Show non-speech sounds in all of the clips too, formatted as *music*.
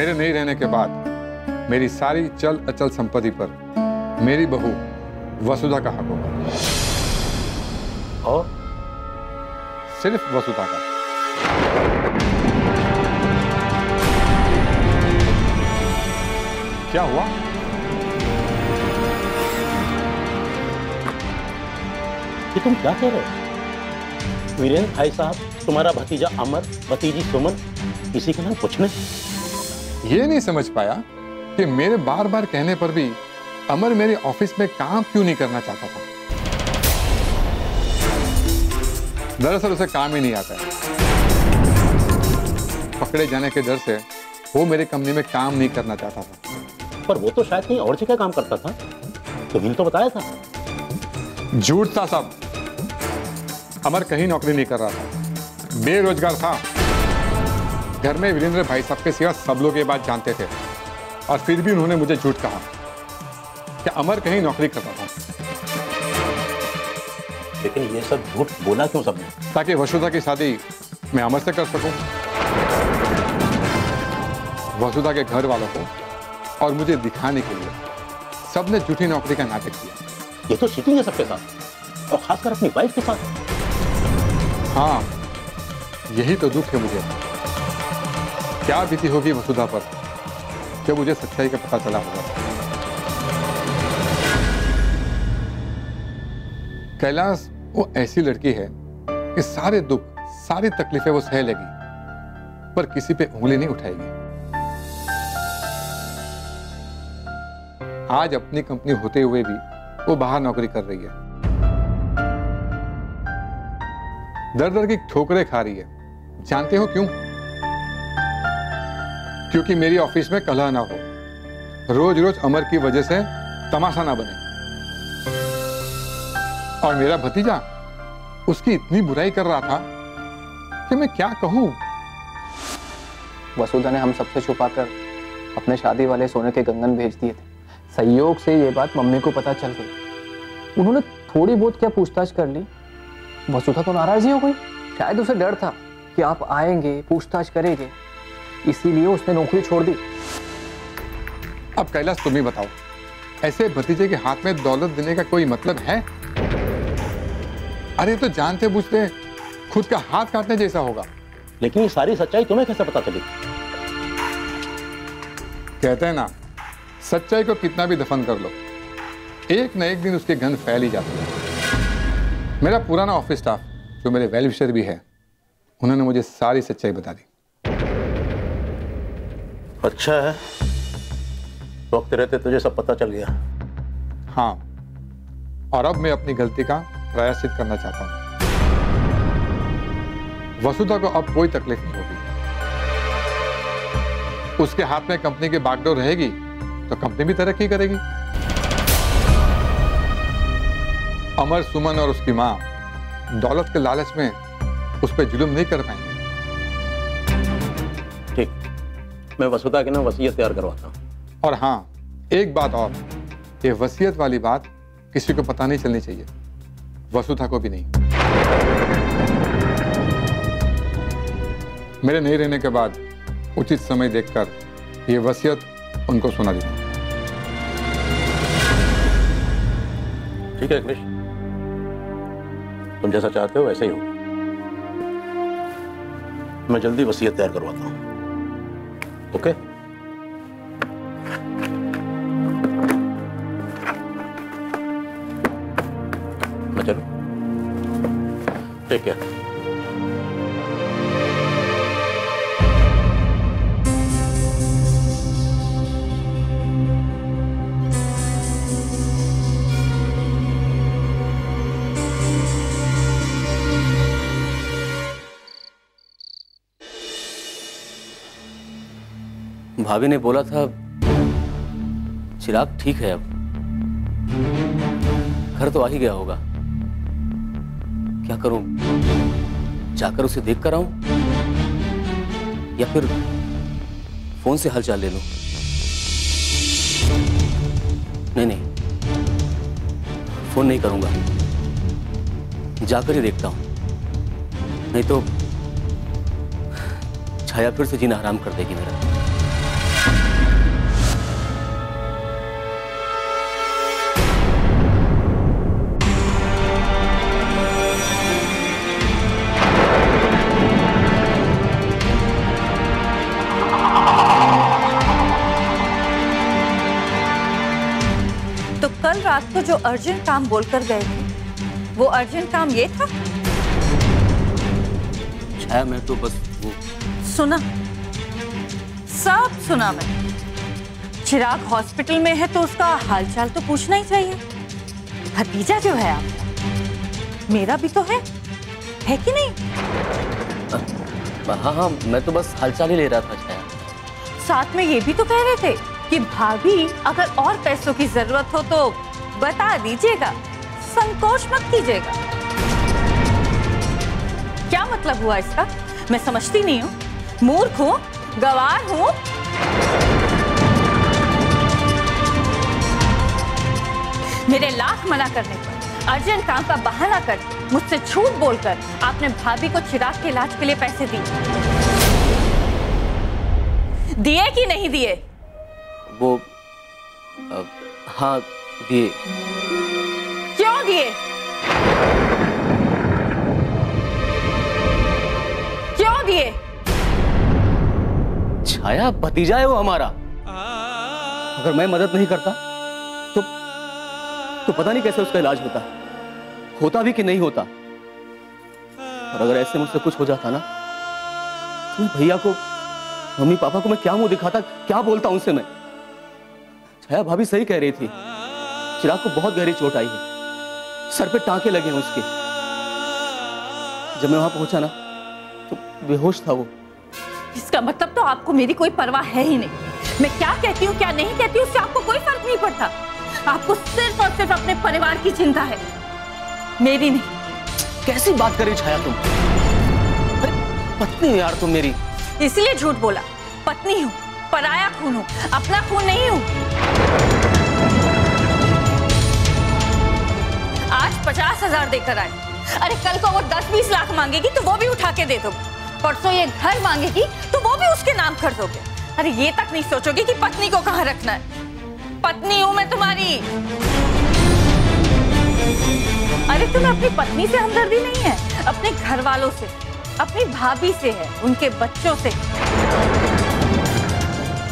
मेरे नहीं रहने के बाद मेरी सारी चल अचल संपत्ति पर मेरी बहू वसुधा का हक होगा। और? सिर्फ़ वसुधा का। क्या हुआ? ये तुम क्या कह रहे हो? वीरेंद्र भाई साहब तुम्हारा भतीजा अमर भतीजी सुमन किसी के नाम पूछने? ये नहीं समझ पाया कि मेरे बार बार कहने पर भी अमर मेरे ऑफ़िस में काम क्यों नहीं करना चाहता था? दरअसल उसे काम ही नहीं आता है। पकड़े जाने के डर से वो मेरे कंपनी में काम नहीं करना चाहता था। पर वो तो शायद कहीं और जगह काम करता था। तुम्हें तो बताया था। झूठ था सब। अमर कहीं नौकरी नहीं कर रहा था। बेरोजगार था। घर में वीरेंद्र भाई साहब के सिवा सब लोग ये बात जानते थे। और फिर भी उन्होंने मुझे झूठ कहा कि अमर कहीं नौकरी करता था। लेकिन ये सब झूठ बोला क्यों सबने? ताकि वसुधा की शादी मैं अमर से कर सकूँ वसुधा के घर वालों को और मुझे दिखाने के लिए सबने झूठी नौकरी का नाटक किया। ये तो चीटिंग है सबके साथ और खासकर अपनी वाइफ के साथ। हाँ यही तो दुख है मुझे। क्या बीती होगी वसुधा पर जब मुझे सच्चाई का पता चला होगा। कैलाश, वो ऐसी लड़की है कि सारे दुख, सारी तकलीफें वो सह लेगी, पर किसी पे उंगली नहीं उठाएगी। आज अपनी कंपनी होते हुए भी वो बाहर नौकरी कर रही है। दर दर की ठोकरें खा रही है। जानते हो क्यों? क्योंकि मेरी ऑफ़िस में कलह ना हो। रोज रोज अमर की वजह से तमाशा ना बने। और मेरा भतीजा उसकी इतनी बुराई कर रहा था कि मैं क्या कहूँ? वसुधा ने हम सबसे छुपाकर अपने शादी वाले सोने के गंगन भेज दिए थे। संयोग से ये बात मम्मी को पता चल गई। उन्होंने थोड़ी बहुत क्या पूछताछ कर ली? वसुधा तो नाराज़ हो गई? शायद उसे डर था कि आप आएँगे, पूछताछ करेंगे। इसीलिए उसने नौकरी छोड़ दी। अब कैलाश तुम ही बताओ ऐसे भतीजे के हाथ में दौलत देने का कोई मतलब है? अरे तो जानते बूझते खुद का हाथ काटने जैसा होगा। लेकिन ये सारी सच्चाई तुम्हें कैसे पता चली? कहते हैं ना सच्चाई को कितना भी दफन कर लो एक न एक दिन उसकी गंध फैल ही जाती है। मेरा पुराना ऑफ़िस स्टाफ जो मेरे वेल विशर भी है उन्होंने मुझे सारी सच्चाई बता दी। अच्छा है। वक्त रहते तुझे सब पता चल गया। हाँ। और अब मैं अपनी गलती का प्रायश्चित करना चाहता हूँ। वसुधा को अब कोई तकलीफ़ नहीं होगी। उसके हाथ में कंपनी की बागडोर रहेगी तो कंपनी भी तरक्की करेगी। अमर सुमन और उसकी माँ, दौलत के लालच में उस पर जुल्म नहीं कर पाएँगे। मैं वसुधा के नाम वसीयत तैयार करवाता हूँ। और हाँ एक बात और। ये वसीयत वाली बात किसी को पता नहीं चलनी चाहिए। वसुधा को भी नहीं। मेरे नहीं रहने के बाद उचित समय देखकर ये वसीयत उनको सुना देना। ठीक है कृष्ण। तुम जैसा चाहते हो वैसे ही हो। मैं जल्दी वसीयत तैयार करवाता हूँ। ओके मैं चलूँ? टेक भाभी ने बोला था, चिराग ठीक है अब। घर तो आ ही गया होगा। क्या करूँ? जाकर उसे देख कर आऊँ? या फिर फ़ोन से हालचाल ले लूँ? नहीं नहीं, फ़ोन नहीं करूँगा। जाकर ही देखता हूँ। नहीं तो छाया फिर से जीना आराम कर देगी मेरा। रात को जो अर्जेंट काम बोलकर गए थे वो अर्जेंट काम ये था? छाया मैं तो बस वो सुना। सब सुना मैं। चिराग हॉस्पिटल में है तो उसका हालचाल तो पूछना ही चाहिए। भतीजा जो है आपका मेरा भी तो है। है कि नहीं? हाँ हाँ मैं तो बस हालचाल ही ले रहा था छाया साथ में ये भी तो कह रहे थे कि भाभी अगर और पैसों की ज़रूरत हो तो बता दीजिएगा। संकोच मत कीजिएगा। क्या मतलब हुआ इसका? मैं समझती नहीं हूँ। मूर्ख हूँ, गवार हूँ। मेरे लाख मना करने पर अर्जेंट काम का बहाना कर, मुझसे झूठ बोलकर आपने भाभी को चिराग के इलाज के लिए पैसे दिए। दिए कि नहीं दिए? वो हाँ दिए। क्यों दिए? क्यों दिए? छाया भतीजा है वो हमारा। अगर मैं मदद नहीं करता तो तो पता नहीं कैसे उसका इलाज होता। होता भी कि नहीं होता। और अगर ऐसे मुझसे कुछ हो जाता ना तो भैया को मम्मी पापा को मैं क्या मुँह दिखाता क्या बोलता उनसे मैं? छाया भाभी सही कह रही थी। चिराग को बहुत गहरी चोट आई है। सर पे टांके लगे हैं उसके। जब मैं वहाँ पहुँचा ना तो बेहोश था वो। इसका मतलब तो आपको मेरी कोई परवाह है ही नहीं। मैं क्या कहती हूँ क्या नहीं कहती हूँ उससे आपको कोई फ़र्क नहीं पड़ता। आपको सिर्फ़ और सिर्फ़ अपने परिवार की चिंता है। मेरी नहीं। कैसी बात कर छाया तुम? अरे पत्नी हो यार तुम मेरी। इसलिए झूठ बोला। पत्नी हूँ पराया खून हूँ अपना खून नहीं हूँ। आज पचास हज़ार देकर आए। अरे, कल को वो दस बीस लाख मांगेगी तो वो भी उठा के दे दो परसों ये घर मांगेगी तो वो भी उसके नाम कर दोगे। अरे, ये तक नहीं सोचोगे कि पत्नी को कहाँ रखना है। पत्नी हूँ मैं तुम्हारी। अरे तुम्हें अपनी पत्नी से हमदर्दी नहीं है, अपने घर वालों से, अपनी भाभी से है, उनके बच्चों से।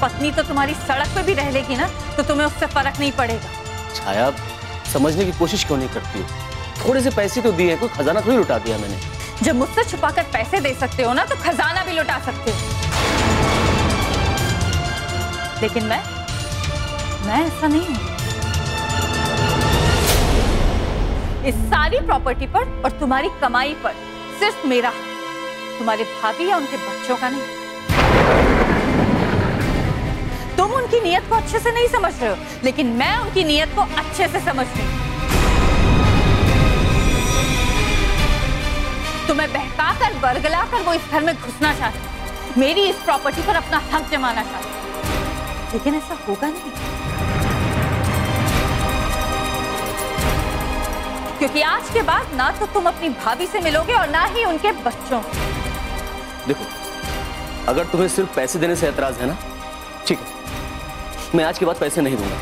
पत्नी तो तुम्हारी सड़क पे भी रह लेगी ना तो तुम्हें उससे फ़र्क नहीं पड़ेगा। छाया समझने की कोशिश क्यों नहीं करती हो? थोड़े से पैसे तो दिए कोई खजाना थोड़ी लुटा दिया मैंने। जब मुझसे छुपाकर पैसे दे सकते हो ना तो खजाना भी लुटा सकते हो। लेकिन मैं मैं ऐसा नहीं हूँ। इस सारी प्रॉपर्टी पर और तुम्हारी कमाई पर सिर्फ़ मेरा तुम्हारे भाभी या उनके बच्चों का नहीं। तुम उनकी नियत को अच्छे से नहीं समझ रहे हो, लेकिन मैं उनकी नियत को अच्छे से समझ रही हूँ। तुम्हें बहकाकर, बरगलाकर वो इस घर में घुसना चाहते मेरी इस प्रॉपर्टी पर अपना हक जमाना चाहते लेकिन ऐसा होगा नहीं। क्योंकि आज के बाद ना तो तुम अपनी भाभी से मिलोगे और ना ही उनके बच्चों देखो, अगर तुम्हें सिर्फ़ पैसे देने से ऐतराज है ना? ठीक है। मैं आज के बाद पैसे नहीं दूँगा।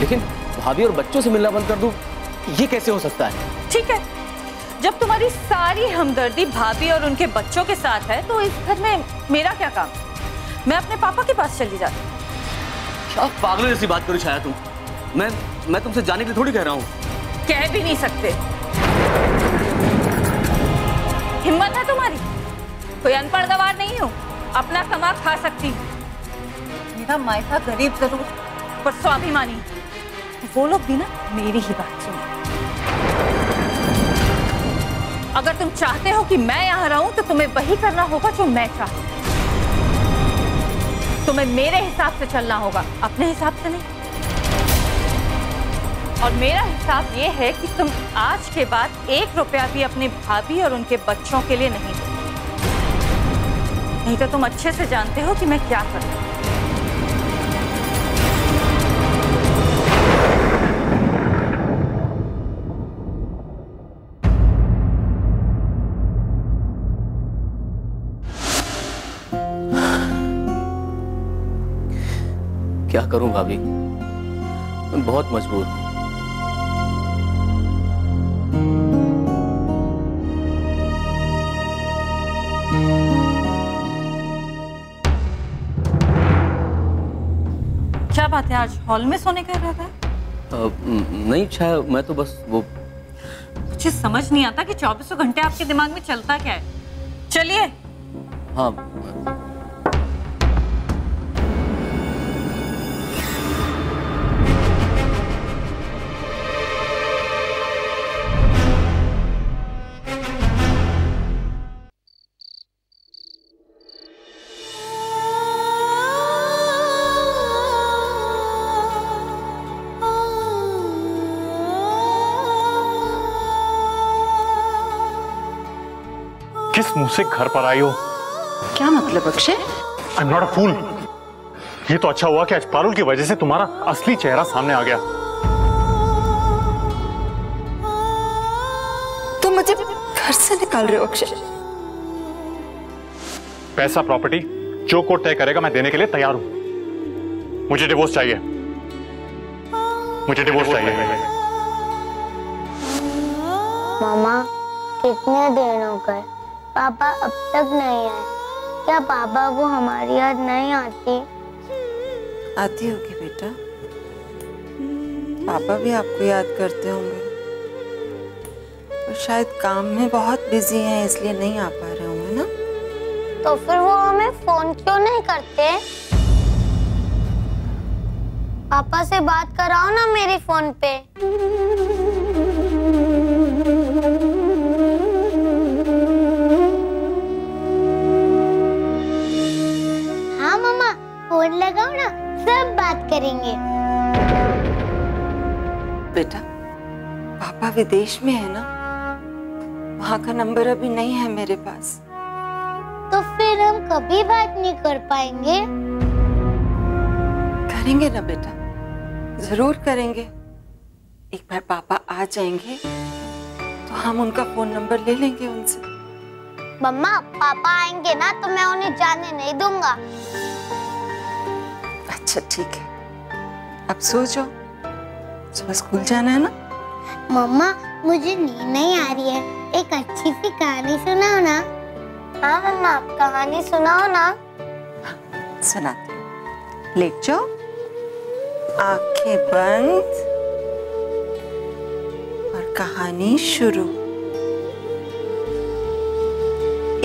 लेकिन भाभी और बच्चों से मिलना बंद कर दूँ ये कैसे हो सकता है? ठीक है। जब तुम्हारी सारी हमदर्दी भाभी और उनके बच्चों के साथ है तो इस घर में मेरा क्या काम? मैं अपने पापा के पास चली जाती क्या पागल जैसी बात करो छाया तुम? मैं मैं तुमसे जाने के लिए थोड़ी कह रहा हूँ। कह भी नहीं सकते। हिम्मत है तुम्हारी। कोई अनपढ़ गवार नहीं हो। अपना कमा खा सकती हूँ। मेरा मायका गरीब ज़रूर। पर स्वाभिमानी, वो लोग भी ना मेरी ही बात सुनो। अगर तुम चाहते हो कि मैं यहाँ रहूँ तो तुम्हें वही करना होगा जो मैं चाहती। तुम्हें मेरे हिसाब से चलना होगा, अपने हिसाब से नहीं। और मेरा हिसाब ये है कि तुम आज के बाद एक रुपया भी अपनी भाभी और उनके बच्चों के लिए नहीं नहीं तो तुम अच्छे से जानते हो कि मैं क्या करूँ। क्या करूँ भाभी मैं बहुत मजबूर हूँ क्या बात है आज हॉल में सोने का इरादा है? अ, न- नहीं छाया मैं तो बस वो मुझे समझ नहीं आता कि चौबीसों घंटे आपके दिमाग में चलता क्या है। चलिए। हाँ से घर पर आई हो। क्या मतलब Akshay? I am not a fool ये तो अच्छा हुआ कि आज पारुल की वजह से तुम्हारा असली चेहरा सामने आ गया। तुम मुझे घर से निकाल रहे हो अक्षय। पैसा प्रॉपर्टी जो कोर्ट तय करेगा मैं देने के लिए तैयार हूँ। मुझे डिवोर्स चाहिए। मुझे डिवोर्स चाहिए। मामा कितने दिन हो गए पापा अब तक नहीं आए। क्या पापा को हमारी याद नहीं आती? आती होगी बेटा। पापा भी आपको याद करते होंगे। और शायद काम में बहुत बिज़ी हैं इसलिए नहीं आ पा रहे होंगे ना? तो फिर वो हमें फ़ोन क्यों नहीं करते? पापा से बात कराओ ना मेरी फ़ोन पे। करेंगे। बेटा पापा विदेश में है ना? वहाँ का नंबर अभी नहीं है मेरे पास। तो फिर हम कभी बात नहीं कर पाएँगे? करेंगे ना बेटा। ज़रूर करेंगे। एक बार पापा आ जाएँगे तो हम उनका फ़ोन नंबर ले लेंगे उनसे। मम्मा पापा आएँगे ना तो मैं उन्हें जाने नहीं दूँगा। अच्छा ठीक है। अब सो जाओ सुबह स्कूल जाना है ना? मम्मा मुझे नींद नहीं आ रही है। एक अच्छी सी कहानी सुनाओ ना। हाँ मम्मा आप कहानी सुनाओ ना। सुनाते हैं। लेट जाओ। आँखें बंद और कहानी शुरू।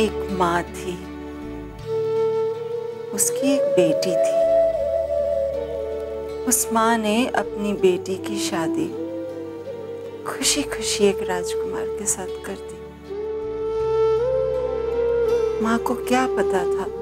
एक माँ थी। उसकी एक बेटी थी। उस माँ ने अपनी बेटी की शादी खुशी खुशी एक राजकुमार के साथ कर दी। माँ को क्या पता था?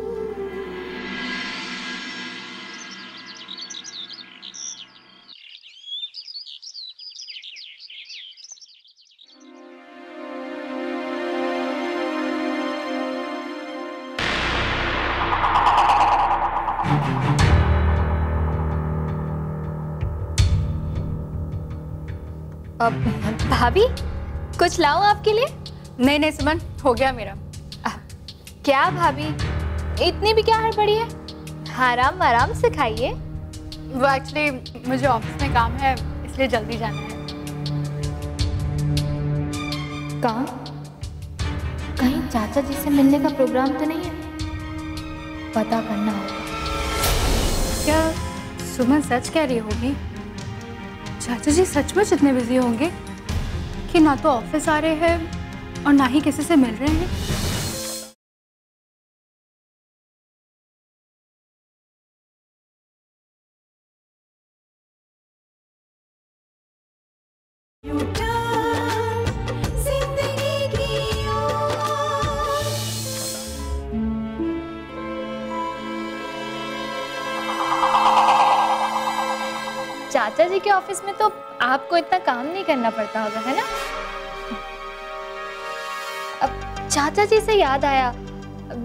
भाभी कुछ लाओ आपके लिए? नहीं नहीं सुमन हो गया मेरा। क्या भाभी? इतनी भी क्या हड़बड़ी है? आराम आराम से खाइए। वो एक्चुअली मुझे ऑफ़िस में काम है इसलिए जल्दी जाना है। कहाँ? कहीं चाचा जी से मिलने का प्रोग्राम तो नहीं है? पता करना होगा। क्या सुमन सच कह रही होगी? चाचा जी सचमुच इतने बिज़ी होंगे? कि ना तो ऑफ़िस आ रहे हैं और ना ही किसी से मिल रहे हैं। करना पड़ता होगा है ना? अब चाचा जी से याद आया।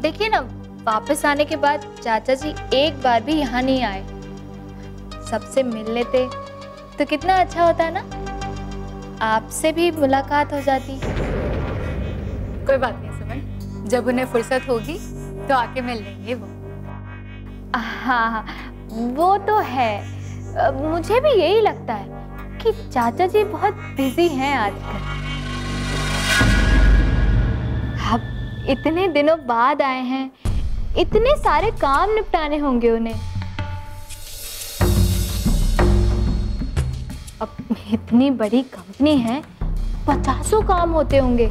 देखिए ना वापस आने के बाद चाचा जी एक बार भी यहाँ नहीं आए। सबसे मिल लेते तो कितना अच्छा होता ना? आपसे भी मुलाकात हो जाती। कोई बात नहीं सुमन। जब उन्हें फुर्सत होगी तो आके मिल लेंगे वो। हाँ हाँ वो तो है। मुझे भी यही लगता है। कि चाचा जी बहुत बिज़ी हैं आजकल। अब इतने दिनों बाद आए हैं। इतने सारे काम निपटाने होंगे उन्हें। अब इतनी बड़ी कंपनी है, पचासों काम होते होंगे।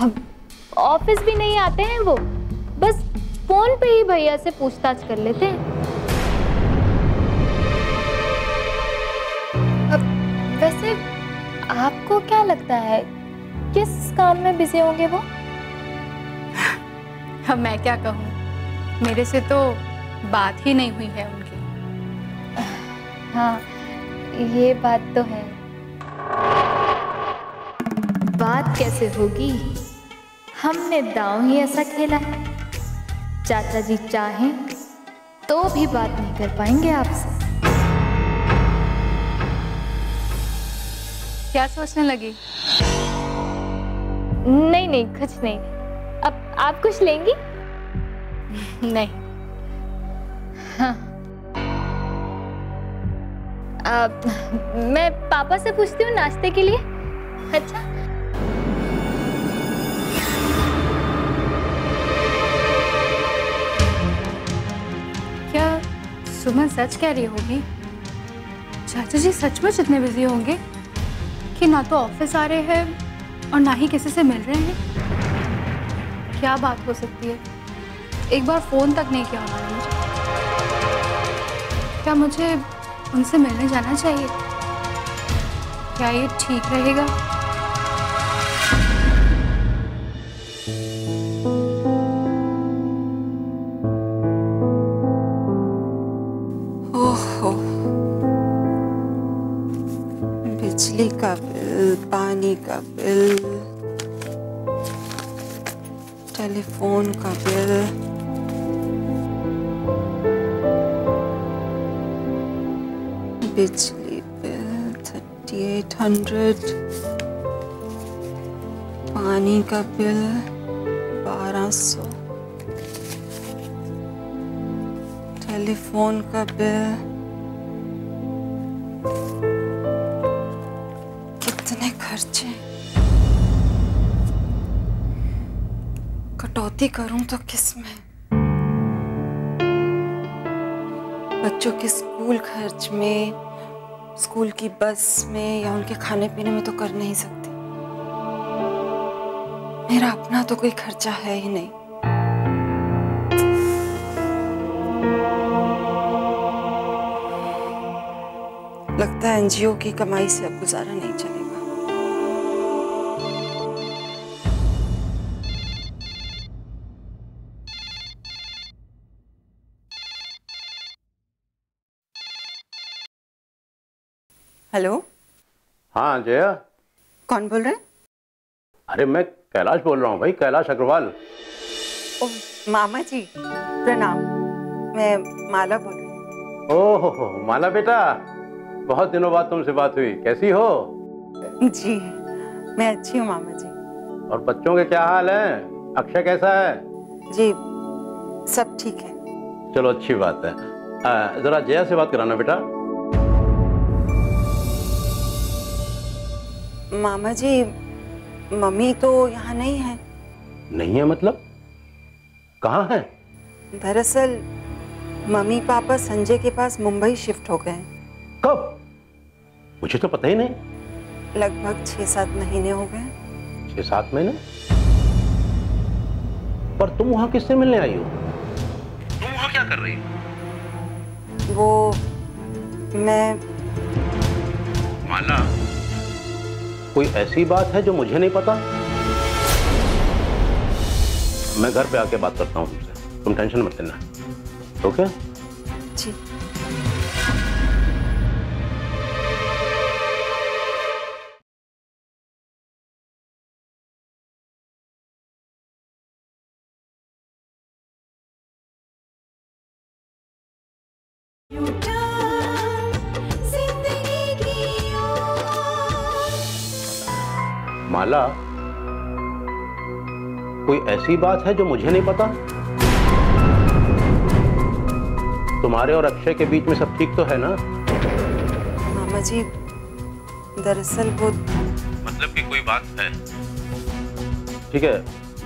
अब ऑफ़िस भी नहीं आते हैं वो। बस फ़ोन पे ही भैया से पूछताछ कर लेते हैं। वैसे आपको क्या लगता है? किस काम में बिज़ी होंगे वो? *laughs* अब मैं क्या कहूँ? मेरे से तो बात ही नहीं हुई है उनकी। *sighs* हाँ ये बात तो है। बात कैसे होगी? हमने दांव ही ऐसा खेला है। चाचा जी चाहें तो भी बात नहीं कर पाएँगे आपसे। क्या सोचने लगी? नहीं नहीं कुछ नहीं। अब आप कुछ लेंगी? *laughs* नहीं। हाँ। अब मैं पापा से पूछती हूँ नाश्ते के लिए। अच्छा। क्या सुमन सच कह रही होगी? चाचा जी सचमुच इतने बिज़ी होंगे? कि ना तो ऑफ़िस आ रहे हैं और ना ही किसी से मिल रहे हैं। क्या बात हो सकती है? एक बार फ़ोन तक नहीं किया उन्होंने मुझे। क्या मुझे उनसे मिलने जाना चाहिए? क्या ये ठीक रहेगा? बिल टेलीफोन का बिल। बिजली बिल, थर्टी एट हंड्रेड। पानी का बिल, बारह सौ। टेलीफोन का बिल कटौती करूँ तो किसमें? बच्चों के स्कूल खर्च में, स्कूल की बस में या उनके खाने पीने में तो कर नहीं सकती। मेरा अपना तो कोई खर्चा है ही नहीं। लगता है एनजीओ की कमाई से अब गुजारा नहीं चलेगा। हेलो। हाँ जया। कौन बोल रहे? हैं अरे मैं कैलाश बोल रहा हूँ भाई कैलाश अग्रवाल। ओ मामा जी प्रणाम। मैं माला बोल रही हूँ। ओहो हो माला बेटा बहुत दिनों बाद तुमसे बात हुई। कैसी हो? जी मैं अच्छी हूँ मामा जी। और बच्चों के क्या हाल है? अक्षय कैसा है? जी सब ठीक है। चलो अच्छी बात है। जरा जया से बात कराना बेटा। मामा जी मम्मी तो यहाँ नहीं है। नहीं है मतलब? कहाँ है? दरअसल मम्मी पापा संजय के पास मुंबई शिफ्ट हो गए। कब? मुझे तो पता ही नहीं। लगभग छह सात महीने हो गए। छह सात महीने? पर तुम वहाँ किससे मिलने आई हो? तुम वहाँ क्या कर रही हो? वो मैं माला। कोई ऐसी बात है जो मुझे नहीं पता? मैं घर पे आके बात करता हूँ तुमसे। तुम टेंशन मत लेना। ओके जी। कोई ऐसी बात है जो मुझे नहीं पता? तुम्हारे और अक्षय के बीच में सब ठीक तो है ना? मामा जी दरअसल वो मतलब कि कोई बात है? ठीक है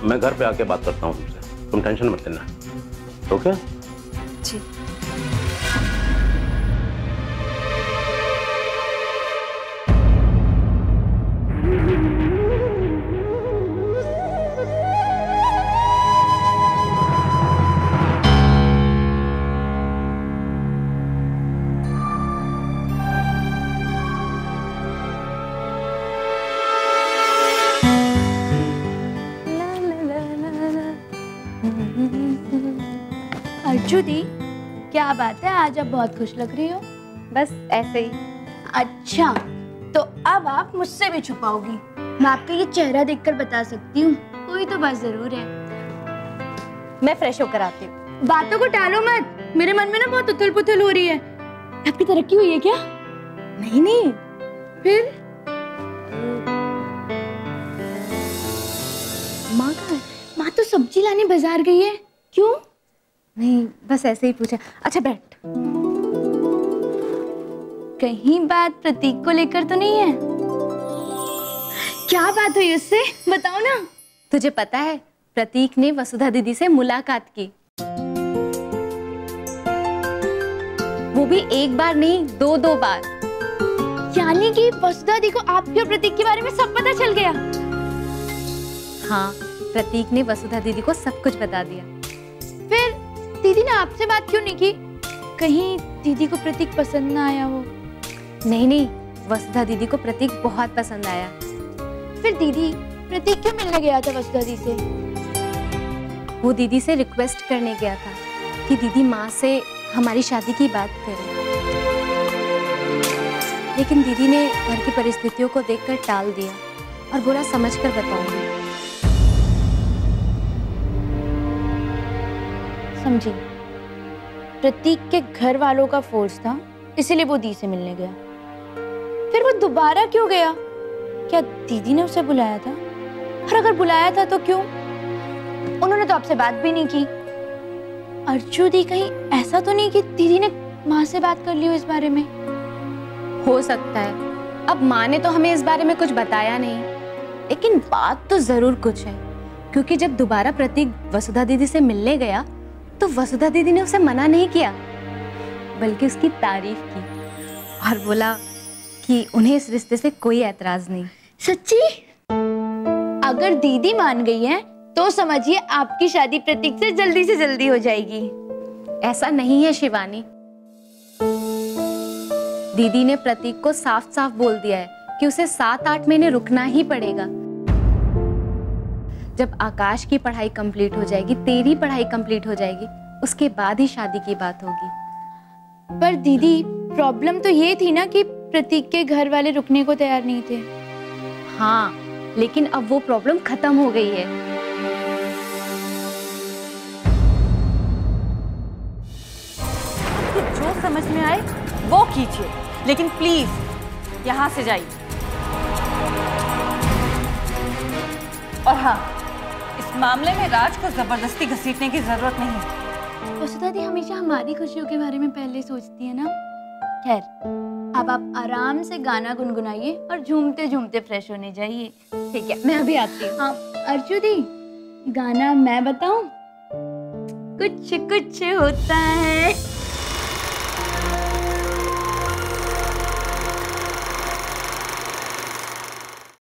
मैं घर पे आके बात करता हूँ तुमसे। तुम टेंशन मत लेना। ओके? जी अर्जू दी क्या बात है? आज आप बहुत खुश लग रही हो। बस ऐसे ही। अच्छा तो अब आप मुझसे भी छुपाओगी मैं आपका ये चेहरा देखकर बता सकती हूँ। कोई तो बात ज़रूर है। मैं फ्रेश होकर आती हूँ। बातों को टालो मत। मेरे मन में ना बहुत उथल पुथल हो रही है। आपकी तरक्की हुई है क्या? नहीं नहीं। फिर? माँ कहाँ माँ तो सब्ज़ी लाने बाज़ार गई है। क्यों? नहीं, बस ऐसे ही पूछा। अच्छा बैठ। कहीं बात प्रतीक को लेकर तो नहीं है? क्या बात हुई उससे? बताओ ना। तुझे पता है, प्रतीक ने वसुधा दीदी से मुलाकात की। वो भी एक बार नहीं दो दो बार। यानी कि वसुधा दी को आपके और प्रतीक के बारे में सब पता चल गया? हाँ प्रतीक ने वसुधा दीदी को सब कुछ बता दिया। दीदी ने आपसे बात क्यों नहीं की? कहीं दीदी को प्रतीक पसंद ना आया हो। नहीं नहीं वसुधा दीदी को प्रतीक बहुत पसंद आया। फिर दीदी प्रतीक क्यों मिलने गया था वसुधा दी से? वो दीदी से रिक्वेस्ट करने गया था कि दीदी माँ से हमारी शादी की बात करे। लेकिन दीदी ने घर की परिस्थितियों को देखकर टाल दिया और बोला समझ कर बताऊँगी। समझी। प्रतीक के घर वालों का फोर्स था, इसीलिए वो दी से मिलने गया। फिर वो दोबारा क्यों गया? क्या दीदी ने उसे बुलाया था? और अगर बुलाया था तो क्यों? उन्होंने तो आपसे बात भी नहीं की। अर्जू दी, कहीं ऐसा तो नहीं कि दीदी ने माँ से बात कर ली हो इस बारे में? हो सकता है। अब माँ ने तो हमें इस बारे में कुछ बताया नहीं। लेकिन बात तो ज़रूर कुछ है, क्योंकि जब दोबारा प्रतीक वसुधा दीदी से मिलने गया तो वसुधा दीदी ने उसे मना नहीं किया बल्कि उसकी तारीफ़ की और बोला कि उन्हें इस रिश्ते से कोई ऐतराज नहीं। सच्ची? अगर दीदी मान गई है तो समझिए आपकी शादी प्रतीक से जल्दी से जल्दी हो जाएगी। ऐसा नहीं है शिवानी। दीदी ने प्रतीक को साफ़ साफ़ बोल दिया है कि उसे सात आठ महीने रुकना ही पड़ेगा। जब आकाश की पढ़ाई कंप्लीट हो जाएगी तेरी पढ़ाई कंप्लीट हो जाएगी उसके बाद ही शादी की बात होगी। पर दीदी प्रॉब्लम तो ये थी ना कि प्रतीक के घर वाले रुकने को तैयार नहीं थे। हाँ लेकिन अब वो प्रॉब्लम खत्म हो गई है। आपको जो समझ में आए वो कीजिए। लेकिन प्लीज़ यहाँ से जाइए। और हाँ मामले में राज को ज़बरदस्ती घसीटने की ज़रूरत नहीं है। वसुधा दी हमेशा हमारी खुशियों के बारे में पहले सोचती है ना? खैर अब आप आराम से गाना गुनगुनाइए और झूमते झूमते फ्रेश होने जाइए। ठीक है मैं अभी आती हूँ। हाँ। अर्जू दी गाना मैं बताऊ? कुछ कुछ होता है।